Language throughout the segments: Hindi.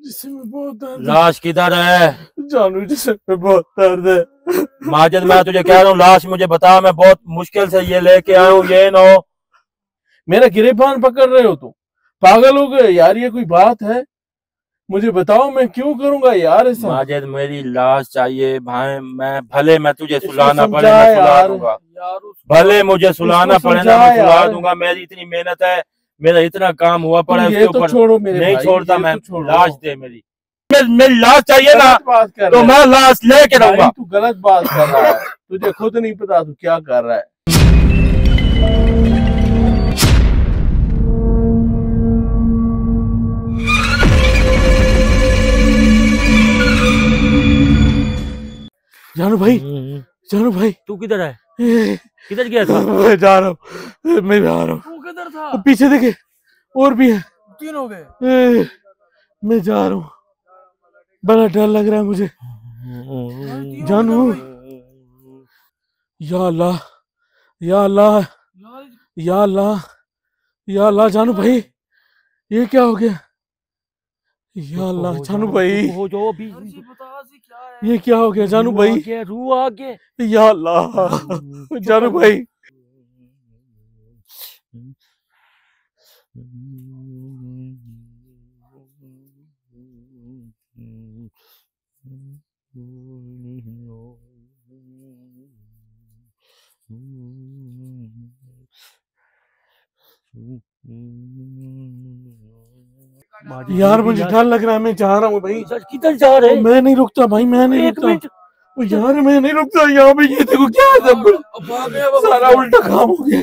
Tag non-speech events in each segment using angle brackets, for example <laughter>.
जिससे में बहुत दर्द लाश किधर है? जानू जिससे में बहुत दर्द है। माजिद मैं तुझे कह रहा हूँ लाश मुझे बता मैं बहुत मुश्किल से ये लेके आया हूँ ये ना हो। मेरा गिरेबान पकड़ रहे हो तुम। पागल हो गए यार ये कोई बात है? मुझे बताओ मैं क्यों करूँगा यार ऐसा? माजिद मेरी लाश चाहिए भाई मैं भले मैं तुझे सुलाना पड़े मैं सुला दूँगा। भले मुझे सुलाना पड़े ना मैं सुला दूँगा मेरी इतनी मेहनत है मेरा इतना काम हुआ पड़ा है उसके तो ऊपर छोड़ो मेरे नहीं छोड़ता मैं तो लाश दे मेरी। मेरी लाश चाहिए ना तो मैं लाश लेके रहूँगा। तू गलत बात कर रहा है। तुझे खुद नहीं पता तू क्या कर रहा है। जानू भाई जानू भाई। तू किधर है? <laughs> किधर गया था? मैं जा रहा हूँ मैं जा रहा हूँ। किधर था। तो पीछे देखे और भी है। तीन हो गए। मैं जा रहा हूँ। बड़ा डर लग रहा है मुझे। जानू? या अल्लाह या अल्लाह या अल्लाह या अल्लाह जानू भाई ये क्या हो गया? या अल्लाह जानू भाई हो अभी। ये क्या हो गया जानू भाई? रू आ गया या अल्लाह जानू भाई यार मुझे डर लग रहा है मैं जा रहा हूँ भाई। किधर जा रहे मैं नहीं रुकता भाई मैं नहीं एक रुकता। मिनट। यार मैं नहीं रुकता यहाँ पे ये देखो क्या है सब कुछ। सारा उल्टा काम हो गया।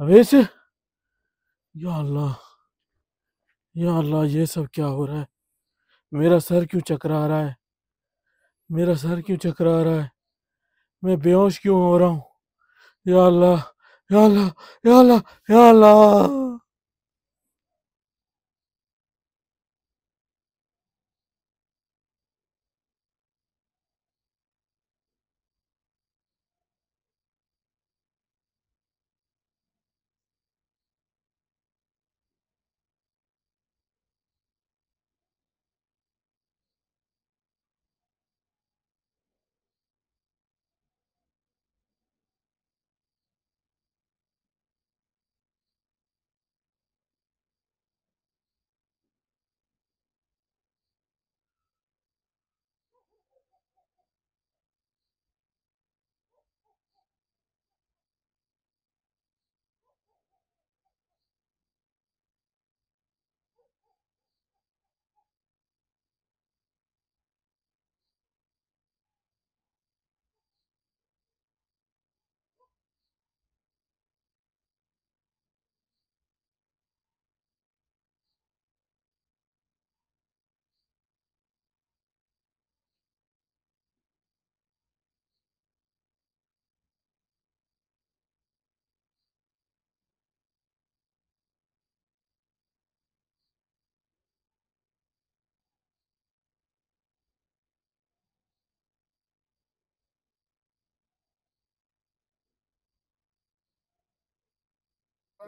अवेश या अल्लाह या अल्लाह, ये सब क्या हो रहा है? मेरा सर क्यों चकरा रहा है? मेरा सर क्यों चकरा रहा है? मैं बेहोश क्यों हो रहा हूँ? या अल्लाह या अल्लाह या अल्लाह या अल्लाह।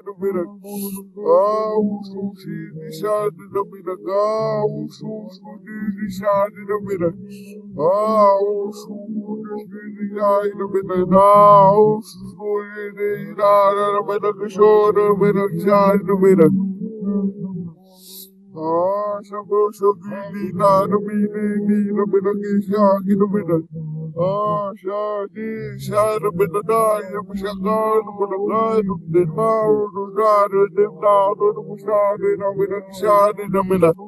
Rabira Awususi Nishadi Rabira Awususi Nishadi Rabira Awususi Nishadi Rabira Awususi Nishadi Rabira Kishore Rabira Nishadi Rabira Ah, Shabbat Shalom, Nina, Rabira, Nina, Rabira, Kishya, Rabira. Shadi, Shadow, but the Daya, we shall go to the blood of the Mount, the Shadi, I'm Shadi, I'm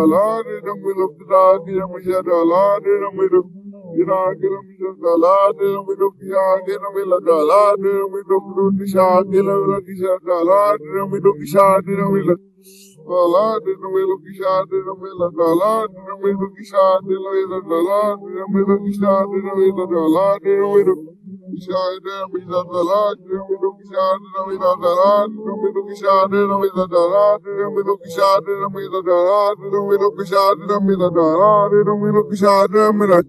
அலாரிடம் இருந்து ஆகிரம் அலாரிடம் no no no no no no Shana Vidadalan, Shana Vidadalan, Shana Vidadalan, Shana Vidadalan, Shana Vidadalan, Shana Vidadalan, Shana Vidadalan,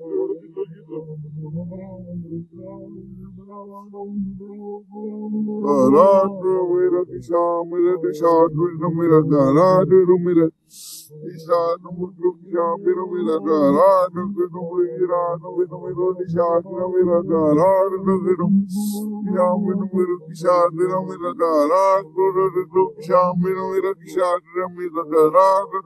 Ishanu Mutrukya Pirumiradar, Arnavinu Vinu Nishakna Miradar, Arnavinu Yaminu Mirukishadina Miradar, Arnavinu Shaminu Mirakishadina Miradar, Arnavinu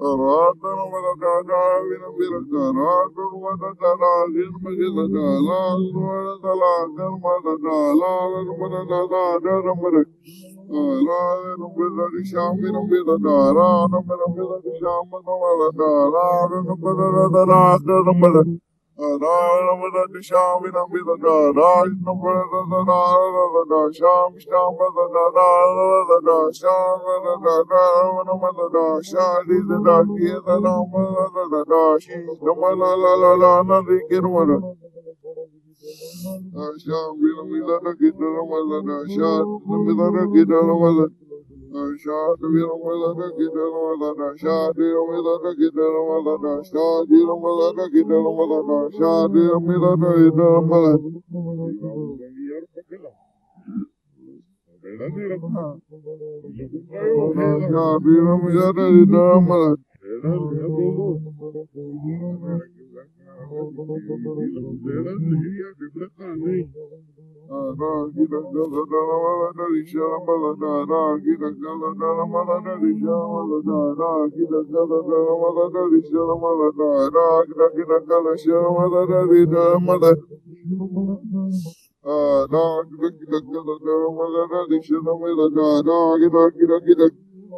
Rock and roll, rock and roll, rock and roll, rock and roll, rock and roll, rock and roll, rock and roll, rock and roll, rock and roll, rock and roll, rock and roll, rock and roll, rock and roll, rock and roll, rock and Radha Shami Namilaka, Rajnapada, Sham Shamada, Shamanamada, Shadi, the Daki, the Namada, Shi, Namala, Lana, the Kirwana. Sham Vilamila, the Kitanamada, Shad, the Milana Kitanamada. Shadi uh, dog,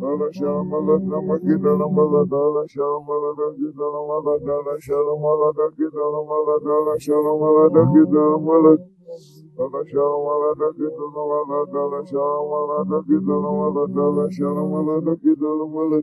Dala şamala dama gidala mala dala şamala da gidala mala dala şamala da gidala mala dala şamala da gidala mala. Dala şamala da gidala mala dala şamala da gidala mala dala şamala da gidala mala.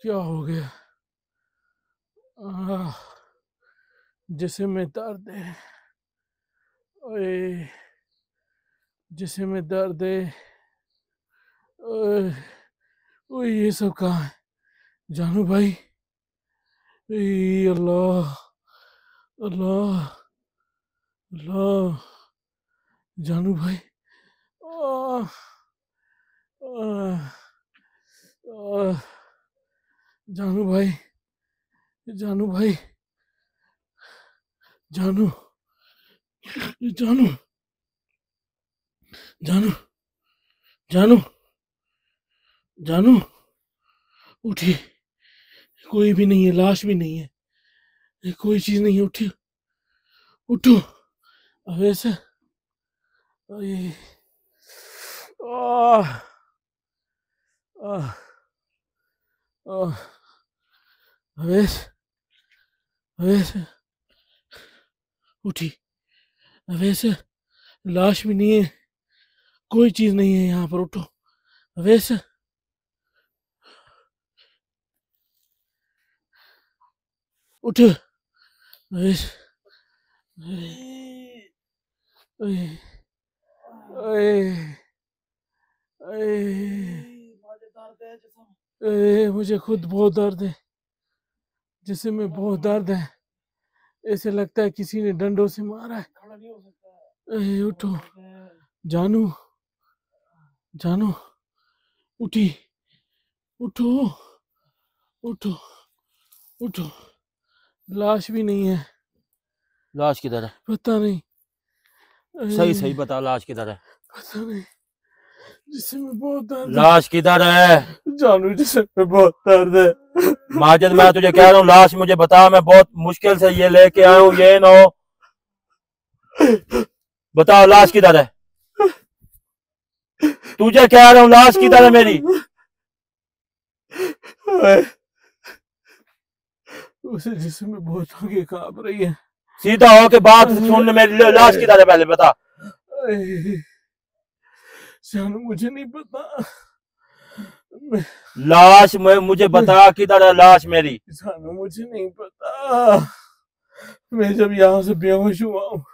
क्या हो गया? आह, जिसम में दर्द है ओए जिसम में दर्द है ये सब कहाँ है? जानू भाई अल्लाह अल्लाह अल्लाह जानू भाई। जानू भाई जानू भाई जानू जानू जानू जानू जानू उठी कोई भी नहीं है लाश भी नहीं है कोई चीज़ नहीं है उठी उठो अब ऐसे आह, आह, आह, अवेश अवेश उठी अवेश लाश भी नहीं है कोई चीज़ नहीं है यहाँ पर उठो अवेश उठ अवेश अये, अये, अये, अये, मुझे दर्द है जिसम ए, मुझे खुद बहुत दर्द है जिसम में बहुत दर्द है। ऐसे लगता है किसी ने डंडों से मारा है। ए, उठो। जानू जानू उठी उठो उठो उठो। लाश भी नहीं है। लाश किधर है? पता नहीं। सही सही बता लाश किधर है? पता नहीं। जिसमें बहुत दर्द लाश किधर है? जानू जिसमें बहुत दर्द है। माजिद मैं तुझे कह रहा हूँ लाश मुझे बता मैं बहुत मुश्किल से ये लेके आया हूँ ये ना बताओ लाश किधर है? तुझे कह रहा हूँ लाश किधर है मेरी? उसे जिसमें बहुत आगे काँप रही है। सीधा होके बात सुन मेरी लाश किधर है पहले बता। ए, मुझे नहीं पता। लाश में मुझे बता किधर है लाश मेरी? जानू मुझे नहीं पता। मैं जब यहाँ से बेहोश हुआ हूँ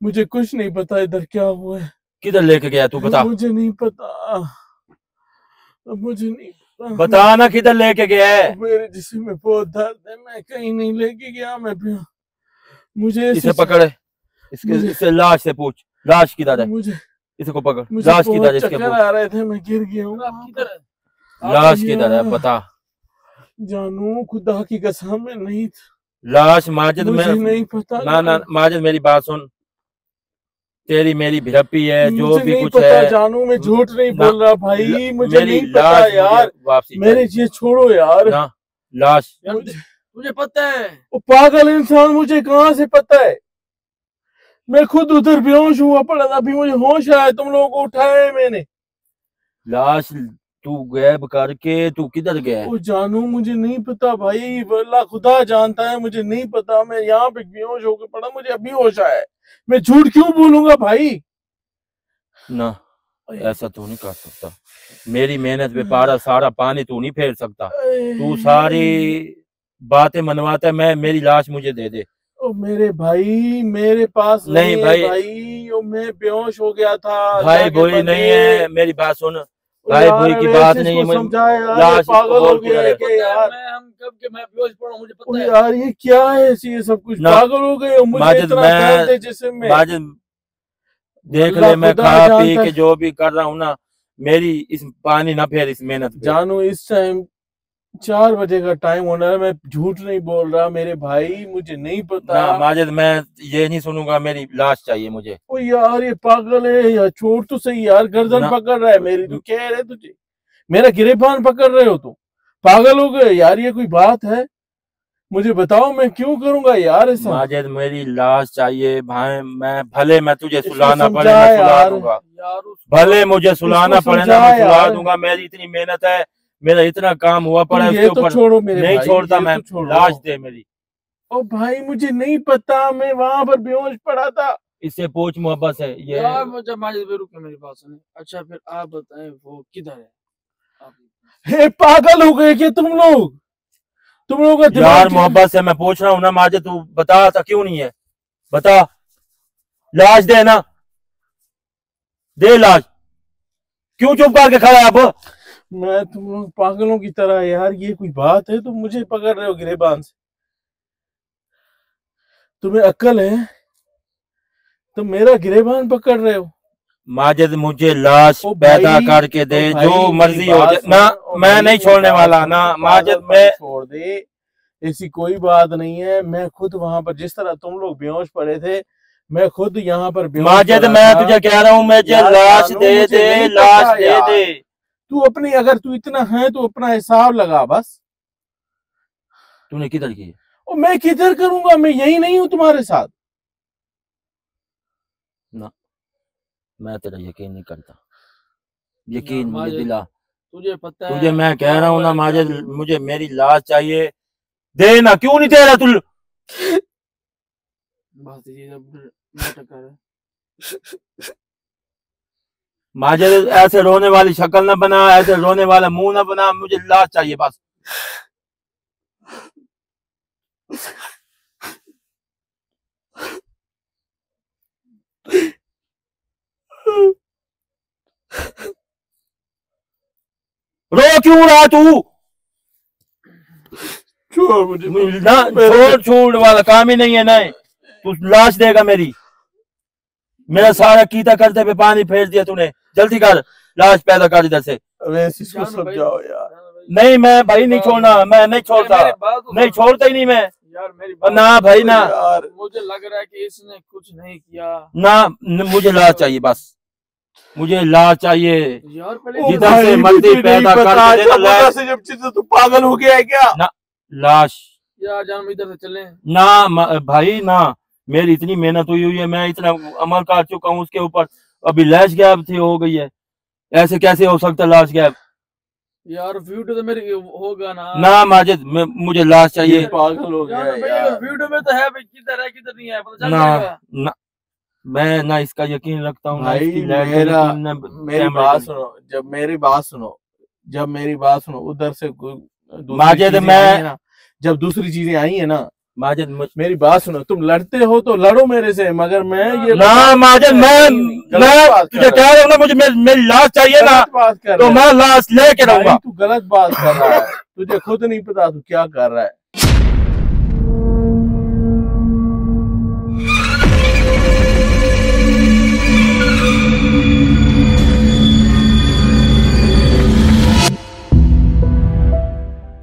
मुझे कुछ नहीं पता इधर क्या हुआ है। किधर लेके गया तू बता। मुझे नहीं पता। मुझे नहीं पता। बता ना किधर लेके गया है। मेरे जिसम में बहुत दर्द है मैं कहीं नहीं लेके गया मैं भी मुझे इसे पकड़े। इसके इससे लाश से पूछ। लाश किधर है? मुझे इसे को पकड़ लाश है बहुत इसके आ रहे थे मैं गिर गया हूँ। है? लाश किधर है बता। जानू खुदा की कसम में नहीं था। लाश माजिद में नहीं पता ना ना माजिद मेरी बात सुन। तेरी मेरी भिड़पी है जो भी कुछ है। जानू मैं झूठ नहीं बोल रहा भाई मुझे नहीं पता यार। वापसी मेरे ये छोड़ो यार। लाश। मुझे- तुझे पता है। वो पागल इंसान मुझे कहाँ से पता है? मैं खुद उधर बेहोश हुआ पड़ा था अभी मुझे होश आया तुम लोगों को उठाया है मैंने। लाश तू गैब करके तू किधर गया? वो जानू मुझे नहीं पता भाई अल्लाह खुदा जानता है मुझे नहीं पता मैं यहाँ पे बेहोश होकर पड़ा मुझे अभी होश आया मैं झूठ क्यों बोलूँगा भाई? ना ऐसा तू नहीं कर सकता। मेरी मेहनत पे पारा सारा पानी तू नहीं फेर सकता। तू सारी बातें मनवाता है मैं मेरी लाश मुझे दे दे। ओ मेरे भाई मेरे पास नहीं है भाई। भाई ओ मैं बेहोश हो गया था भाई बोई नहीं है मेरी बात सुन। भाई बोई की बात नहीं है पागल हो बोल गया है। कि यार। मैं हम कब के मैं बेहोश पड़ा मुझे पता है। यार ये क्या है ये सब कुछ पागल हो गए हो मुझे इतना मैं- दर्द है जिसम में। माजिद देख ले मैं खा पी के जो भी कर रहा हूँ ना मेरी इस पानी ना फेर इस मेहनत जानू इस टाइम चार बजे का टाइम होना है मैं झूठ नहीं बोल रहा मेरे भाई मुझे नहीं पता। ना माजिद मैं ये नहीं सुनूँगा मेरी लाश चाहिए मुझे। ओ यार ये पागल है यार छोड़ तो सही यार गर्दन पकड़ रहा है मेरी तू कह रहे तुझे। मेरा गिरेबान पकड़ रहे हो तुम। पागल हो गए यार ये कोई बात है? मुझे बताओ मैं क्यों करूँगा यार ऐसा? माजिद मेरी लाश चाहिए भाई मैं भले मैं तुझे सुलाना पड़े मैं सुला दूँगा। भले मुझे सुलाना पड़े ना मैं सुला दूँगा मेरी इतनी मेहनत है मेरा इतना काम हुआ पड़ा है तो छोड़ो मेरे नहीं छोड़ता मैं तो लाश दे मेरी। ओ भाई मुझे नहीं पता मैं वहाँ पर बेहोश पड़ा था। इससे पूछ मोहब्बत से ये यार मुझे माजिद मेरी बात सुने अच्छा फिर आप बताएँ वो किधर है? हे पागल हो गए क्या तुम लोग? तुम लोग का यार मोहब्बत से मैं पूछ रहा हूँ ना माजे तू बता था क्यों नहीं है? बता। लाश दे ना। दे लाश। क्यों चुप करके खड़ा है अब मैं तुम लोग पागलों की तरह यार ये कोई बात है? तुम मुझे पकड़ रहे हो गिरेबान से। तुम्हें अक्ल है? तुम मेरा गिरेबान पकड़ रहे हो? माजिद मुझे लाश पैदा करके दे जो मर्ज़ी हो जाए। ना मैं नहीं छोड़ने वाला ना माजिद मैं छोड़ दे। ऐसी कोई बात नहीं है मैं खुद वहाँ पर जिस तरह तुम लोग बेहोश पड़े थे मैं खुद यहाँ पर माजिद मैं तुझे कह रहा हूँ मुझे यार, लाश दे दे लाश दे। दे। तू अपनी अगर तू इतना है तो अपना हिसाब लगा बस। तूने किधर की? और मैं किधर करूँगा? मैं यही नहीं हूँ तुम्हारे साथ। ना मैं तेरा यकीन नहीं करता। यकीन मुझे दिला। तुझे पता तुझे है मैं कह रहा हूँ ना माजिद मुझे मेरी लाश चाहिए। दे ना क्यों नहीं दे रहा तू बस ये माजिद ऐसे रोने वाली शक्ल ना बना ऐसे रोने वाला मुँह ना बना मुझे लाश चाहिए बस। रो क्यों रहा तू? छोड़ मुझे छोड़ छोड़ वाला काम ही नहीं है ना तू लाश देगा मेरी। मेरा सारा कीता करते पे पानी फेर दिया तूने। जल्दी कर लाश पैदा कर इधर से। इसको समझाओ यार। नहीं मैं भाई नहीं छोड़ना मैं नहीं छोड़ता। नहीं छोड़ता ही नहीं मैं। यार मेरी ना भाई ना। यार। मुझे लग रहा है कि इसने कुछ नहीं किया। ना न- मुझे लाश चाहिए बस। मुझे लाश चाहिए। यार पहले जिधर से मर्ज़ी पैदा। उधर से जब चीज़ तू पागल हो गया है क्या? लाश। यार जान इधर से चले। ना भाई ना। मेरी इतनी मेहनत हुई हुई है मैं इतना अमल कर चुका हूँ उसके ऊपर अभी लैश गैप थी हो गई है। ऐसे कैसे हो सकता लाश गैप यार वीडियो तो मेरी होगा ना। ना माजिद मुझे लाश चाहिए। पागल हो गया यार यार। अगर वीडियो में तो है भाई किधर है किधर नहीं है पता चल ना जाएगा। ना मैं ना इसका यकीन रखता हूँ मेरा मेरी बात सुनो जब मेरी बात सुनो जब मेरी बात सुनो उधर से माजिद, मैं- जब दूसरी चीज़ें आई है ना माजिद मेरी बात सुनो तुम लड़ते हो तो लड़ो मेरे से मगर मैं ये ना माजिद मैं मैं तुझे कह रहा हूँ ना मुझे मेरी, मेरी लाश चाहिए ना बात कर तो मैं लाश लेके रहूँगा। तू गलत बात कर रहा है। तुझे खुद नहीं पता तू क्या कर रहा है।